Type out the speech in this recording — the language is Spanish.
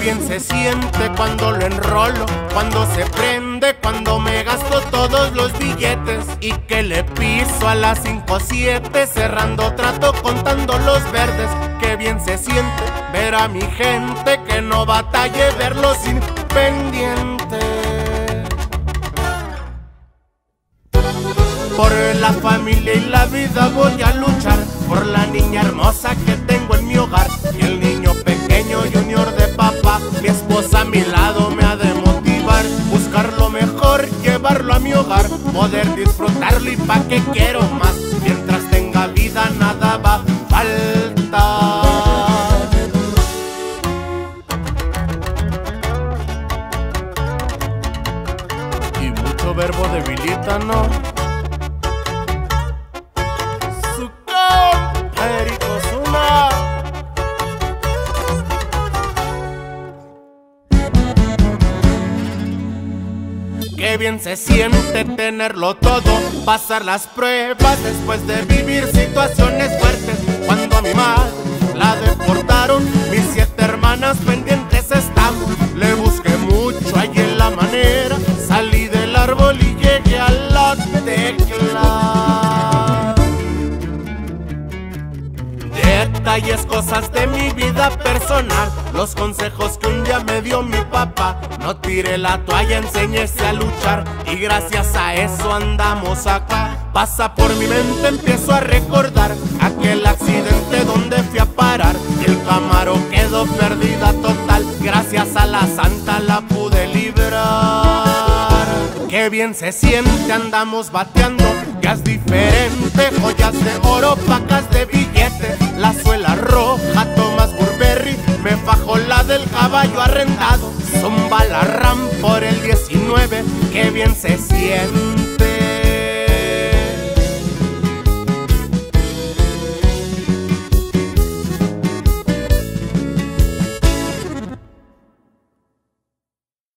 bien se siente cuando lo enrolo, cuando se prende, cuando me gasto todos los billetes y que le piso a las 5-7 cerrando trato contando los verdes. Qué bien se siente ver a mi gente que no batalle verlos sin pendiente. Por la familia y la vida voy a llevarlo a mi hogar, poder disfrutarlo y pa' que quiero más. Mientras tenga vida nada va a faltar. Y mucho verbo debilita, ¿no? Qué bien se siente tenerlo todo, pasar las pruebas después de vivir situaciones fuertes. Cuando a mi madre la deportaron, mis siete hermanas pendientes estaban. Le busqué mucho ahí en la manera, Detalles, cosas de mi vida personal, los consejos que un día me dio mi papá. No tire la toalla, enséñese a luchar y gracias a eso andamos acá. Pasa por mi mente, empiezo a recordar aquel accidente donde fui a parar el camaro quedó perdida total. Gracias a la santa la pude librar. Qué bien se siente, andamos bateando, gas diferente, joyas de oro, pacas de billete, bien se siente.